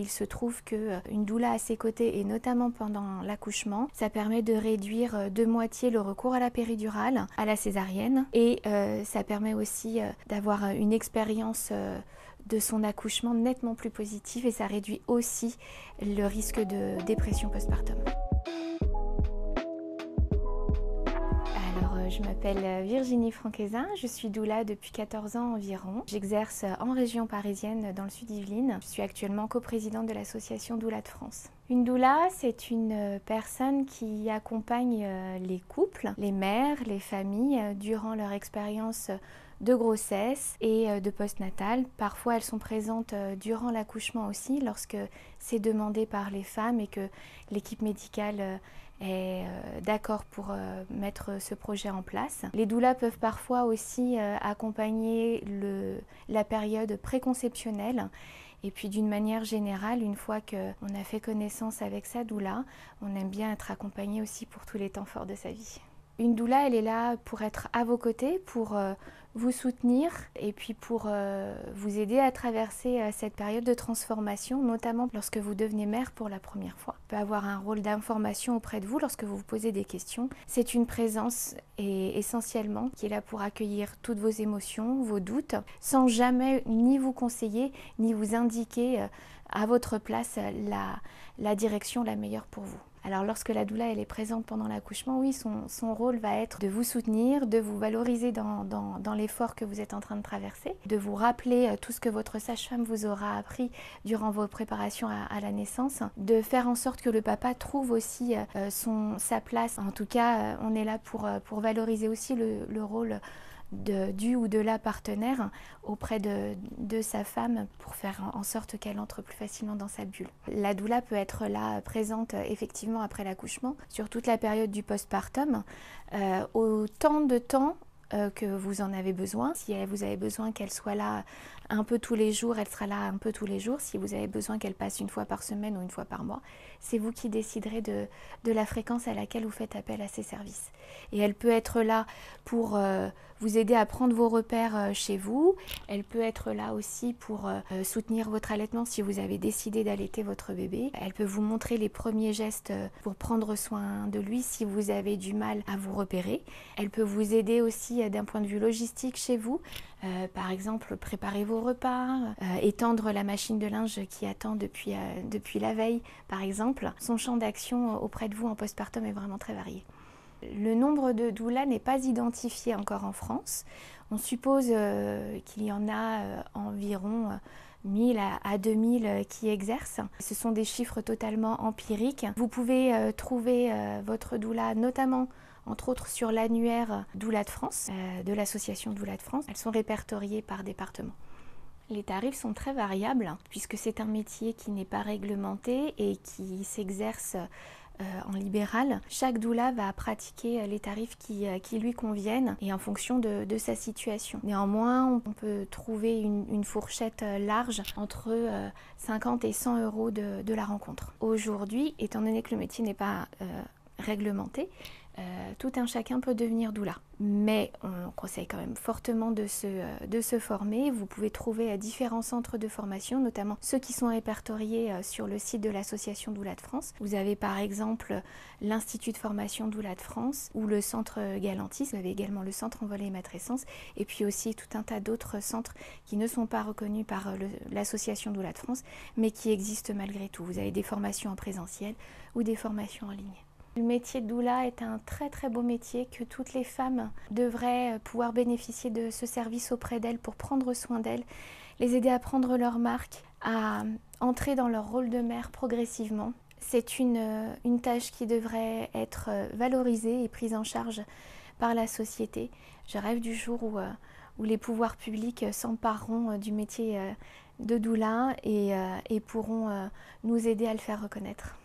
Il se trouve qu'une doula à ses côtés, et notamment pendant l'accouchement, ça permet de réduire de moitié le recours à la péridurale, à la césarienne, et ça permet aussi d'avoir une expérience de son accouchement nettement plus positive et ça réduit aussi le risque de dépression postpartum. Je m'appelle Virginie Franquezin, je suis doula depuis 14 ans environ. J'exerce en région parisienne dans le sud Yvelines. Je suis actuellement coprésidente de l'association Doula de France. Une doula, c'est une personne qui accompagne euh, les couples, les mères, les familles euh, durant leur expérience de grossesse et euh, de postnatal. Parfois, elles sont présentes durant l'accouchement aussi, lorsque c'est demandé par les femmes et que l'équipe médicale est euh, d'accord pour euh, mettre ce projet en place. Les doulas peuvent parfois aussi euh, accompagner la période préconceptionnelle. Et puis d'une manière générale, une fois qu'on a fait connaissance avec sa doula, on aime bien être accompagné aussi pour tous les temps forts de sa vie. Une doula, elle est là pour être à vos côtés, pour euh, vous soutenir et puis pour euh, vous aider à traverser euh, cette période de transformation, notamment lorsque vous devenez mère pour la première fois. Elle peut avoir un rôle d'information auprès de vous lorsque vous vous posez des questions. C'est une présence et essentiellement qui est là pour accueillir toutes vos émotions, vos doutes, sans jamais ni vous conseiller ni vous indiquer à votre place la, la direction la meilleure pour vous. Alors lorsque la doula est présente pendant l'accouchement, oui, son, rôle va être de vous soutenir, de vous valoriser dans, l'effort que vous êtes en train de traverser, de vous rappeler euh, tout ce que votre sage-femme vous aura appris durant vos préparations à, la naissance, de faire en sorte que le papa trouve aussi euh, son, sa place. En tout cas, euh, on est là pour, valoriser aussi le rôle du ou de la partenaire auprès de, sa femme pour faire en sorte qu'elle entre plus facilement dans sa bulle. La doula peut être là présente effectivement après l'accouchement sur toute la période du postpartum, euh, autant de temps euh, que vous en avez besoin. Si vous avez besoin qu'elle soit là un peu tous les jours, elle sera là un peu tous les jours. Si vous avez besoin qu'elle passe une fois par semaine ou une fois par mois, c'est vous qui déciderez de, la fréquence à laquelle vous faites appel à ses services. Et elle peut être là pour euh, vous aider à prendre vos repères euh, chez vous. Elle peut être là aussi pour soutenir votre allaitement si vous avez décidé d'allaiter votre bébé. Elle peut vous montrer les premiers gestes pour prendre soin de lui si vous avez du mal à vous repérer. Elle peut vous aider aussi euh, d'un point de vue logistique chez vous. Euh, par exemple, préparer vos repas, euh, étendre la machine de linge qui attend depuis, depuis la veille, par exemple. Son champ d'action auprès de vous en postpartum est vraiment très varié. Le nombre de doulas n'est pas identifié encore en France. On suppose qu'il y en a environ 1000 à 2000 qui exercent. Ce sont des chiffres totalement empiriques. Vous pouvez trouver votre doula notamment entre autres sur l'annuaire Doula de France, euh, de l'association Doula de France. Elles sont répertoriées par département. Les tarifs sont très variables puisque c'est un métier qui n'est pas réglementé et qui s'exerce euh, en libéral. Chaque doula va pratiquer les tarifs qui, euh, lui conviennent et en fonction de, sa situation. Néanmoins, on peut trouver une, fourchette large entre 50 et 100 euros de la rencontre. Aujourd'hui, étant donné que le métier n'est pas réglementé, euh, tout un chacun peut devenir doula. Mais on conseille quand même fortement de se, euh, de se former. Vous pouvez trouver à différents centres de formation, notamment ceux qui sont répertoriés euh, sur le site de l'association Doula de France. Vous avez par exemple l'Institut de formation Doula de France ou le centre Galantis. Vous avez également le centre Envolée et Matrescence et puis aussi tout un tas d'autres centres qui ne sont pas reconnus par l'association Doula de France mais qui existent malgré tout. Vous avez des formations en présentiel ou des formations en ligne. Le métier de doula est un très très beau métier que toutes les femmes devraient pouvoir bénéficier de ce service auprès d'elles pour prendre soin d'elles, les aider à prendre leur marque, à entrer dans leur rôle de mère progressivement. C'est une, tâche qui devrait être valorisée et prise en charge par la société. Je rêve du jour où, euh, les pouvoirs publics s'empareront du métier euh, de doula euh, et pourront nous aider à le faire reconnaître.